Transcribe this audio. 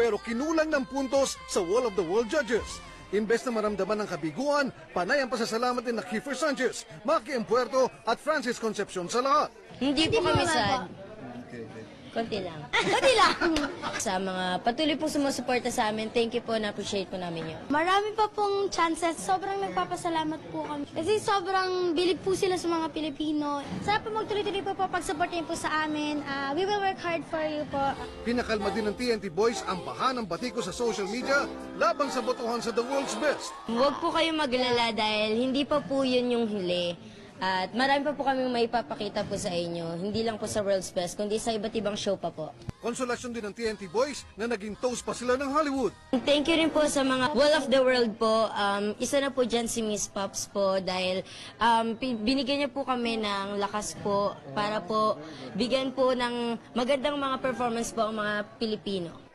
pero kinulang ng puntos sa Wall of the World Judges. Imbes na maramdaman ng kabiguan, panay ang pasasalamat din na Kiefer Sanchez, Maki Empuerto at Francis Concepcion sa lahat. Hindi po kami sad. po. Konti lang. Konti lang. sa mga patuloy pong sumusuporta sa amin, thank you po, na-appreciate po namin yun. Marami pa pong chances. Sobrang nagpapasalamat po kami. Kasi sobrang bilib po sila sa mga Pilipino. Sana po magtuloy-tuloy po po pag-supportin po sa amin. Ah, we will work hard for you po. Pinakalma din ng TNT Boys ang baha ng batiko sa social media labang sa botohan sa The World's Best. Huwag po kayong maglala dahil hindi pa po yun yung huli. At marami pa po kaming may papakita po sa inyo. Hindi lang po sa World's Best, kundi sa iba't ibang show pa po. Konsolasyon din ng TNT Boys na naging toast pa sila ng Hollywood. Thank you rin po sa mga Wall of the World po. Um, isa na po dyan si Miss Pops po dahil um, binigyan niya po kami ng lakas po para po bigyan po ng magandang mga performance po ang mga Pilipino.